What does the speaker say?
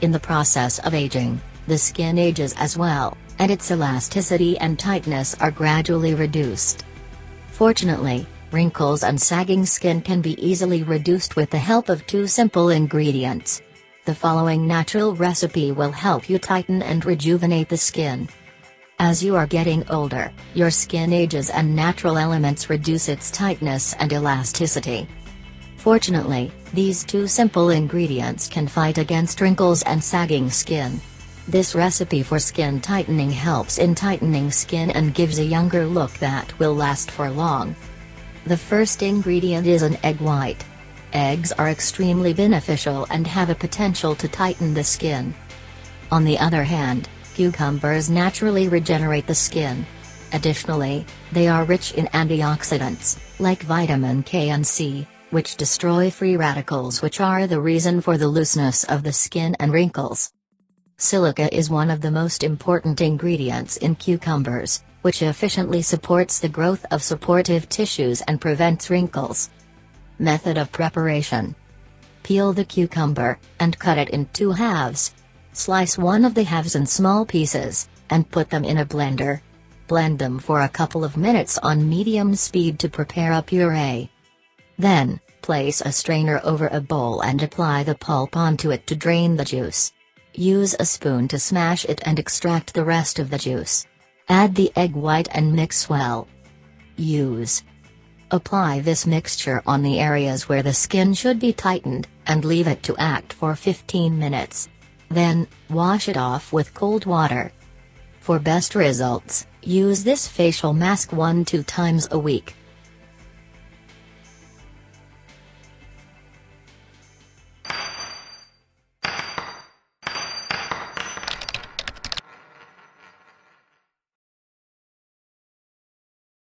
In the process of aging, the skin ages as well, and its elasticity and tightness are gradually reduced. Fortunately, wrinkles and sagging skin can be easily reduced with the help of two simple ingredients. The following natural recipe will help you tighten and rejuvenate the skin. As you are getting older, your skin ages and natural elements reduce its tightness and elasticity. Fortunately, these two simple ingredients can fight against wrinkles and sagging skin. This recipe for skin tightening helps in tightening skin and gives a younger look that will last for long. The first ingredient is an egg white. Eggs are extremely beneficial and have a potential to tighten the skin. On the other hand, Cucumbers naturally regenerate the skin. Additionally, they are rich in antioxidants, like vitamin K and C, which destroy free radicals which are the reason for the looseness of the skin and wrinkles. Silica is one of the most important ingredients in cucumbers, which efficiently supports the growth of supportive tissues and prevents wrinkles. Method of preparation Peel the cucumber, and cut it in two halves, Slice one of the halves in small pieces, and put them in a blender. Blend them for a couple of minutes on medium speed to prepare a puree. Then, place a strainer over a bowl and apply the pulp onto it to drain the juice. Use a spoon to smash it and extract the rest of the juice. Add the egg white and mix well. Use. Apply this mixture on the areas where the skin should be tightened, and leave it to act for 15 minutes. Then, wash it off with cold water. For best results, use this facial mask 1-2 times a week.